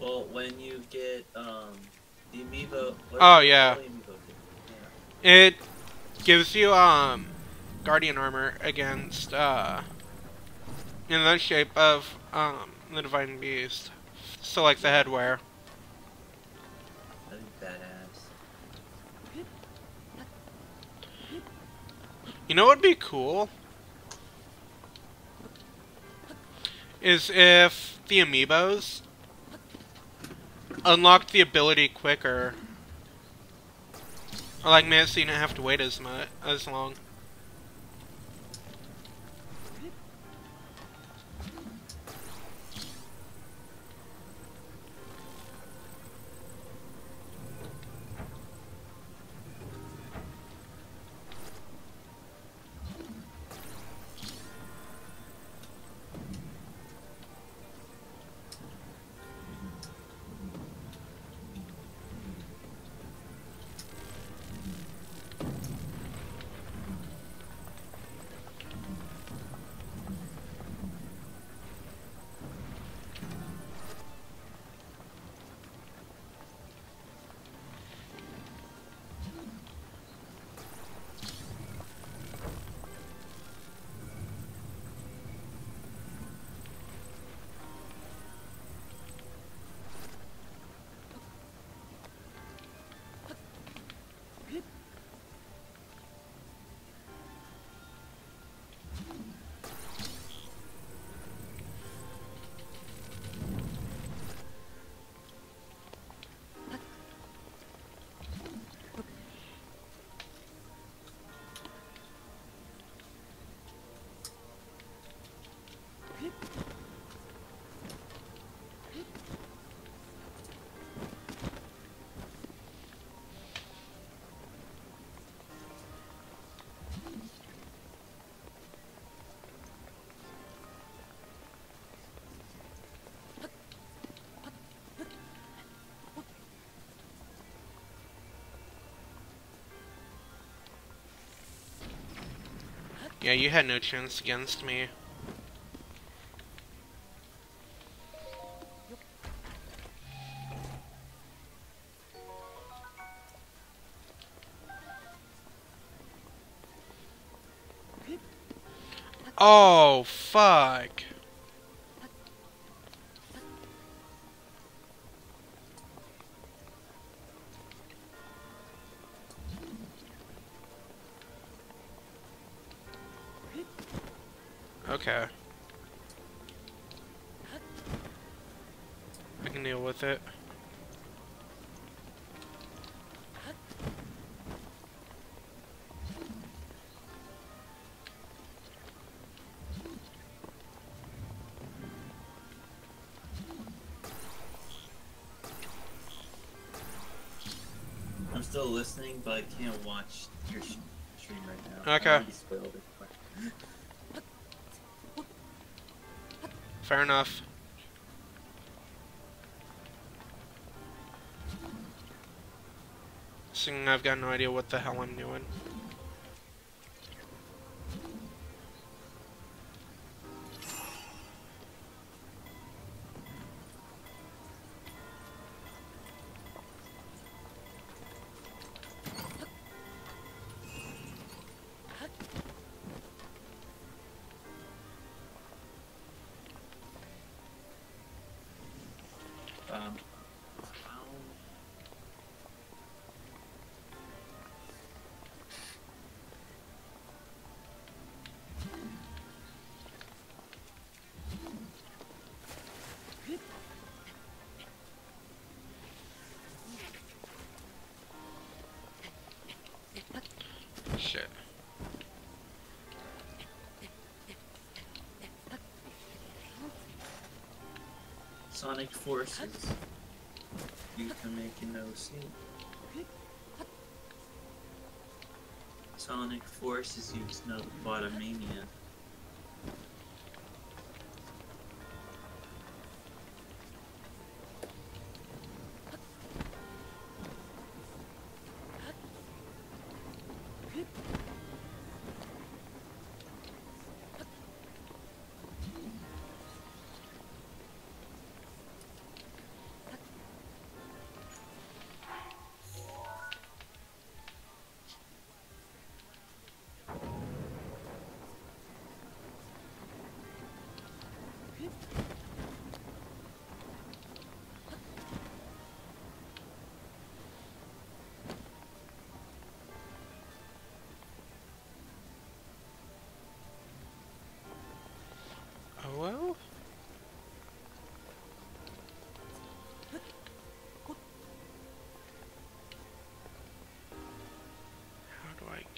Well, when you get um the amiibo. Oh, yeah. amiibo? Yeah. It gives you um guardian armor against uh in the shape of um the divine beast. So like the headwear. That'd be badass. You know what would be cool? Is if the amiibos unlocked the ability quicker. Like it so you didn't have to wait as much as long. Yeah, you had no chance against me. Okay. I can deal with it. I'm still listening, but I can't watch your stream right now. Okay. Fair enough. Seeing I've got no idea what the hell I'm doing. Sonic Forces. You can make an OC. Sonic Forces used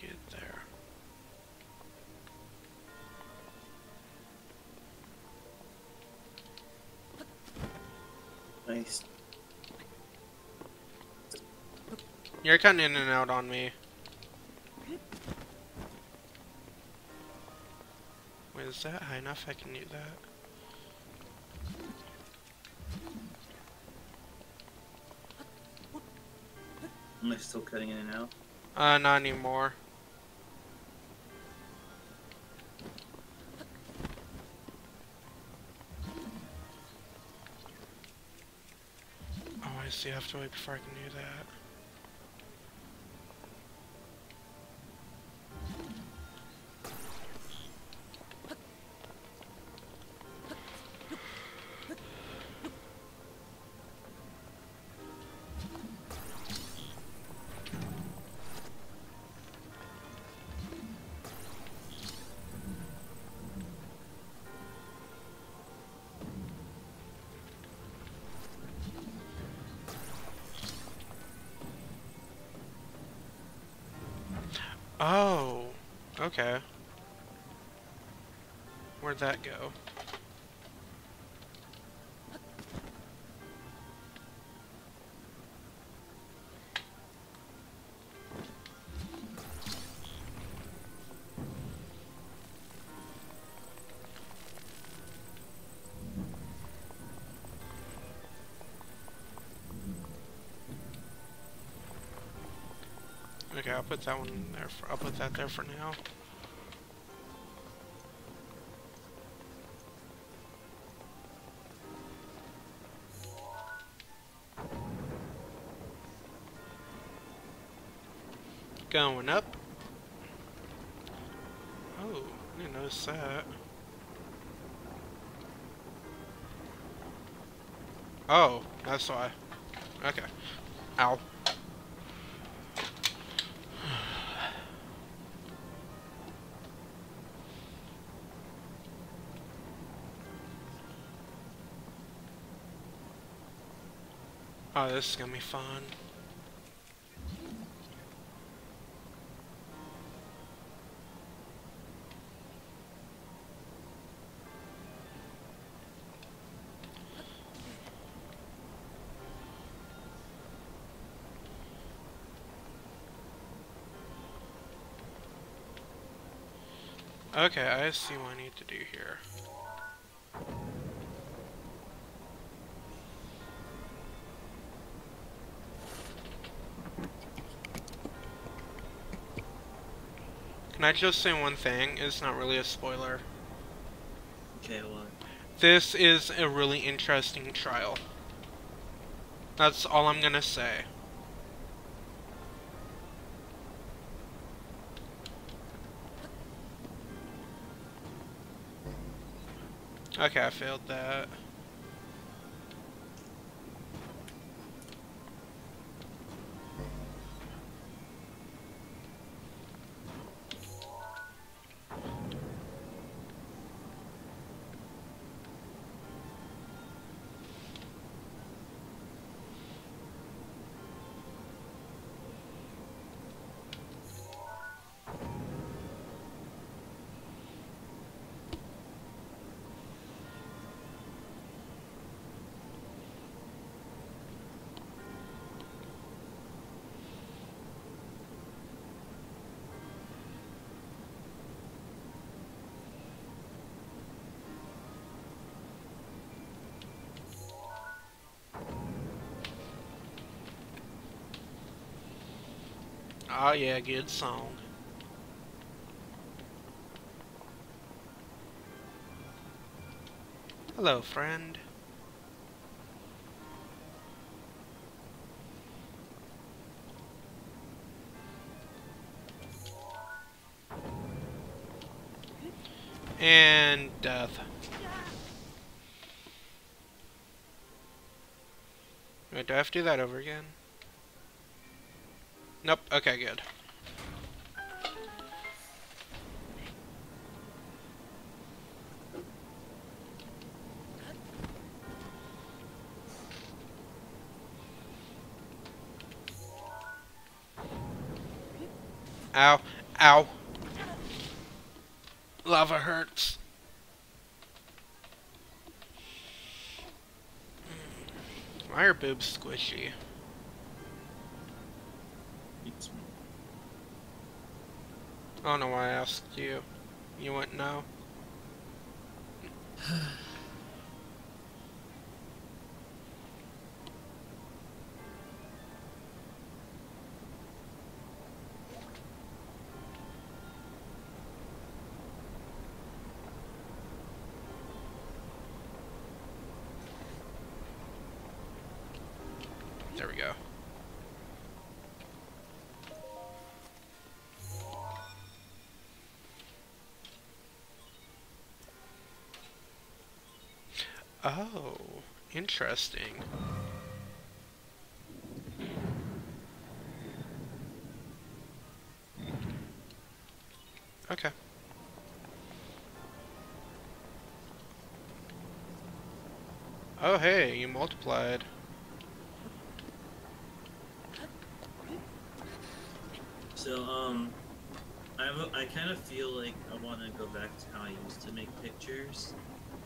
get there. Nice. You're cutting in and out on me. Wait, is that high enough? I can do that. Am I still cutting in and out? Uh, not anymore. Have to wait before I can do that. Okay. Where'd that go? Okay, I'll put that one there. For, I'll put that there for now. Going up. Oh, I didn't notice that. Oh, that's why. Okay. Ow. Oh, this is gonna be fun. Okay, I see what I need to do here. Can I just say one thing? It's not really a spoiler. Okay, well, This is a really interesting trial. That's all I'm gonna say. Okay, I failed that. Oh yeah, good song. Hello, friend. And death. Wait, do I have to do that over again? Nope, okay, good. Ow, ow. Lava hurts. Mm. Why are boobs squishy? I don't know why I asked you. You wouldn't know. There we go. Oh, interesting. Okay. Oh hey, you multiplied. So, um, I, I kind of feel like I want to go back to how I used to make pictures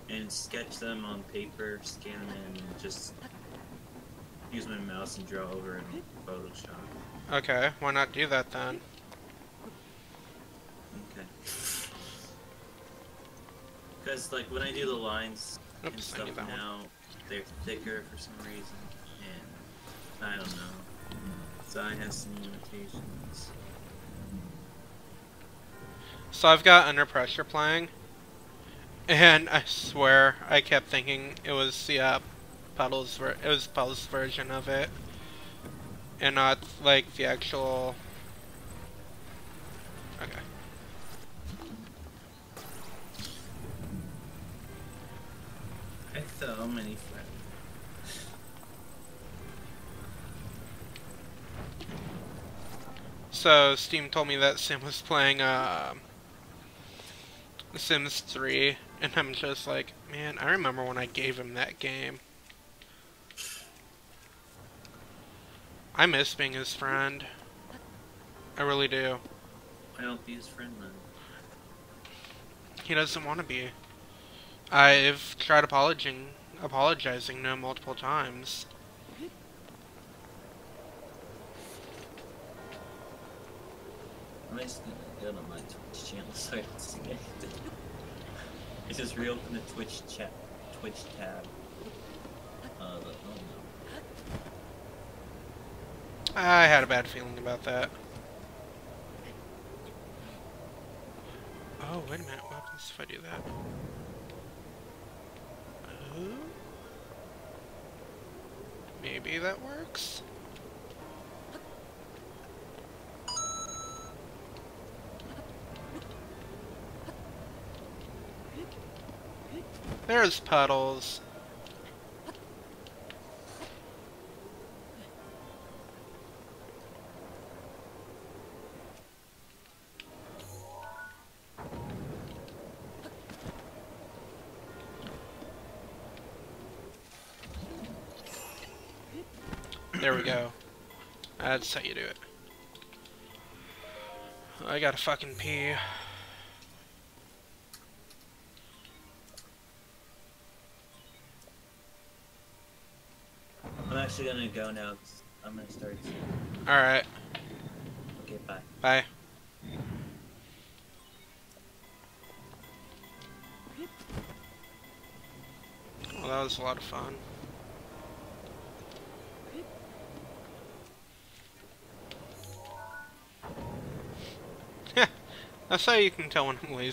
and sketch them on paper, scan them in, and just use my mouse and draw over in Photoshop. Okay, why not do that then? Okay. Because, like, when I do the lines and Oops, I stuff that one. now, they're thicker for some reason, and I don't know. So I have some limitations. So I've got Under Pressure playing, and I swear I kept thinking it was the uh, Puddles ver- it was Puddles version of it, and not like the actual. Okay. I so many friends. So Steam told me that Sim was playing uh, Sims 3, and I'm just like, man, I remember when I gave him that game. I miss being his friend. I really do. Why don't be his friend then? He doesn't want to be. I've tried apologizing, apologizing to him multiple times. I'm just gonna go to my Twitch channel so I can see anything. I just reopened the Twitch chat, Twitch tab. Uh, the, oh no. I had a bad feeling about that. Oh, wait a minute. What happens if I do that? Oh. Maybe that works? There's puddles. There we go. That's how you do it. I gotta fucking pee. Actually gonna go now. I'm gonna start. Alright, Okay, bye. bye. Well, that was a lot of fun. That's how you can tell when I'm lazy.